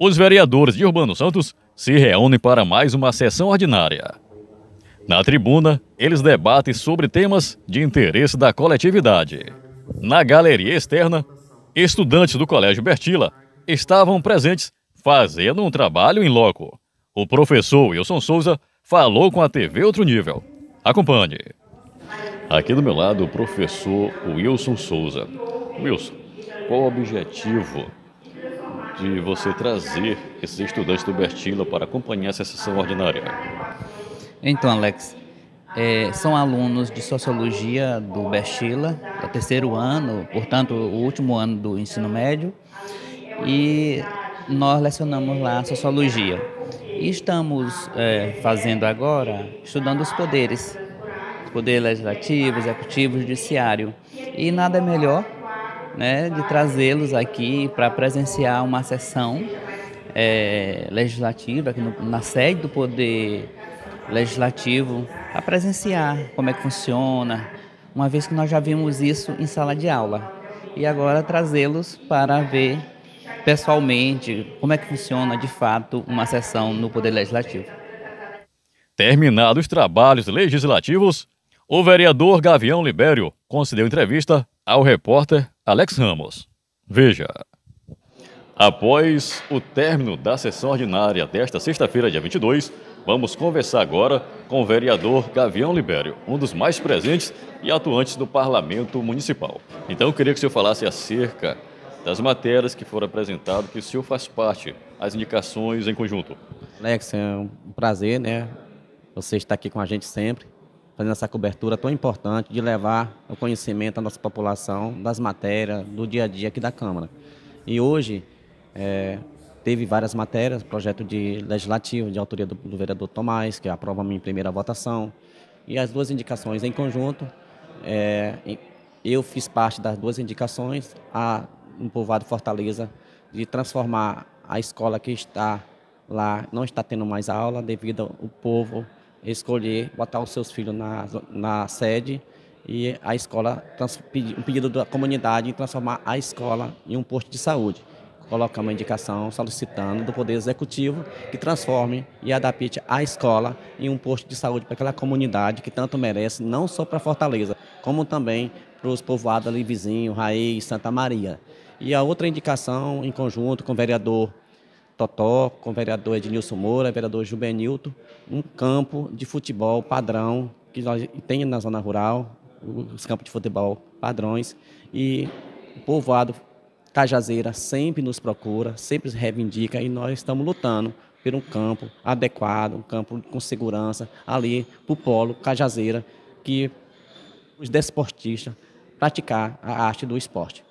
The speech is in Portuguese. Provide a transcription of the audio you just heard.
os vereadores de Urbano Santos se reúnem para mais uma sessão ordinária. Na tribuna, eles debatem sobre temas de interesse da coletividade. Na galeria externa, estudantes do Colégio Bertila estavam presentes fazendo um trabalho em loco. O professor Wilson Souza falou com a TV Outro Nível. Acompanhe. Aqui do meu lado, o professor Wilson Souza. Wilson, qual o objetivo de você trazer esses estudantes do Bertila para acompanhar essa sessão ordinária? Então, Alex, é, são alunos de Sociologia do Bertila, do terceiro ano, portanto, o último ano do ensino médio, e nós lecionamos lá Sociologia. E estamos é, fazendo agora, estudando os poderes, poder legislativo, executivo, judiciário. E nada melhor né, de trazê-los aqui para presenciar uma sessão é, legislativa aqui no, na sede do Poder Legislativo, a presenciar como é que funciona, uma vez que nós já vimos isso em sala de aula. E agora trazê-los para ver pessoalmente como é que funciona de fato uma sessão no Poder Legislativo. Terminados os trabalhos legislativos, o vereador Gavião Libério concedeu entrevista ao repórter Alex Ramos. Veja. Após o término da sessão ordinária desta sexta-feira, dia 22, vamos conversar agora com o vereador Gavião Libério, um dos mais presentes e atuantes do Parlamento Municipal. Então, eu queria que o senhor falasse acerca das matérias que foram apresentadas, que o senhor faz parte, as indicações em conjunto. Alex, é um prazer, né? Você estar aqui com a gente sempre fazendo essa cobertura tão importante de levar o conhecimento à nossa população das matérias do dia a dia aqui da Câmara. E hoje é, teve várias matérias, projeto de legislativo de autoria do, do vereador Tomás, que aprova minha primeira votação, e as duas indicações em conjunto. É, eu fiz parte das duas indicações, a no povoado Fortaleza, de transformar a escola que está lá, não está tendo mais aula devido ao povo escolher botar os seus filhos na, na sede e a escola, um pedido da comunidade em transformar a escola em um posto de saúde. Colocar uma indicação solicitando do Poder Executivo que transforme e adapte a escola em um posto de saúde para aquela comunidade que tanto merece, não só para Fortaleza, como também para os povoados ali vizinhos, Raiz, Santa Maria. E a outra indicação, em conjunto com o vereador Totó, com o vereador Ednilson Moura, vereador Jubenilton, um campo de futebol padrão que nós tem na zona rural, os campos de futebol padrões, e o povoado Cajazeira sempre nos procura, sempre reivindica, e nós estamos lutando por um campo adequado, um campo com segurança, ali para o polo Cajazeira, que os desportistas praticar a arte do esporte.